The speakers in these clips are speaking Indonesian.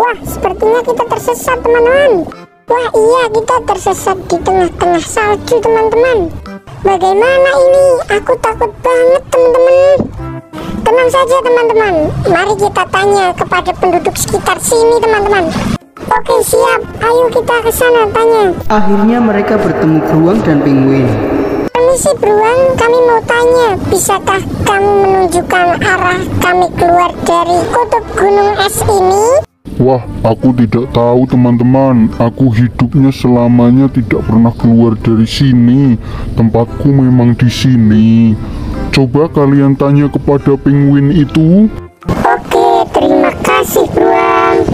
Wah, sepertinya kita tersesat teman-teman. Wah iya, kita tersesat di tengah-tengah salju teman-teman. Bagaimana ini? Aku takut banget teman-teman. Tenang saja teman-teman. Mari kita tanya kepada penduduk sekitar sini teman-teman. Oke siap, ayo kita ke sana tanya. Akhirnya mereka bertemu beruang dan penguin. Permisi beruang, kami mau tanya, bisakah kamu menunjukkan arah kami keluar dari kutub gunung es ini? Wah, aku tidak tahu teman-teman. Aku hidupnya selamanya tidak pernah keluar dari sini. Tempatku memang di sini. Coba kalian tanya kepada penguin itu. Oke, terima kasih beruang.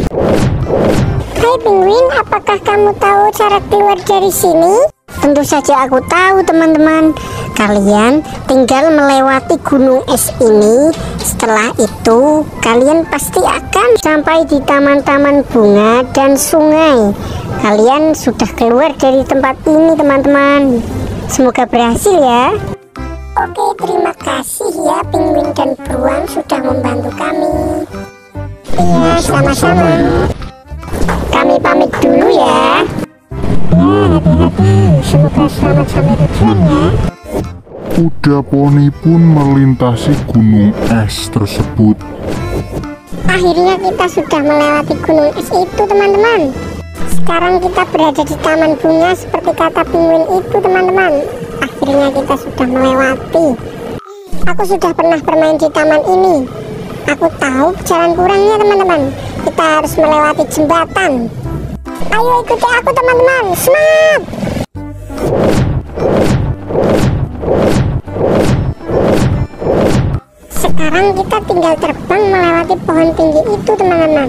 Hai penguin, apakah kamu tahu cara keluar dari sini? Tentu saja aku tahu teman-teman Kalian tinggal melewati gunung es ini. Setelah itu kalian pasti akan sampai di taman-taman bunga dan sungai. Kalian sudah keluar dari tempat ini teman-teman. Semoga berhasil ya. Oke terima kasih ya penguin dan beruang sudah membantu kami. Iya sama-sama. Kami pamit dulu ya. Ya hati-hati. Semoga selamat sampai tujuan ya Kuda poni pun melintasi gunung es tersebut. Akhirnya kita sudah melewati gunung es itu teman-teman. Sekarang kita berada di taman bunga seperti kata penguin itu teman-teman. Akhirnya kita sudah melewati. Aku sudah pernah bermain di taman ini. Aku tahu jalan kurangnya teman-teman. Kita harus melewati jembatan. Ayo ikuti aku teman-teman. Semangat Sekarang kita tinggal terbang melewati pohon tinggi itu teman-teman.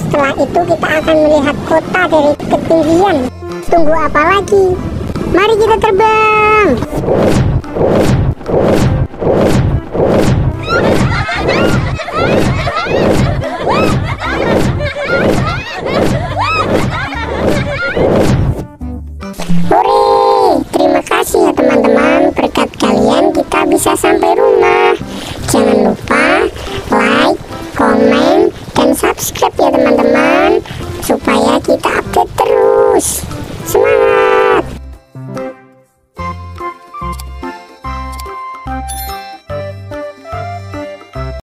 Setelah itu kita akan melihat kota dari ketinggian. Tunggu apa lagi? Mari kita terbang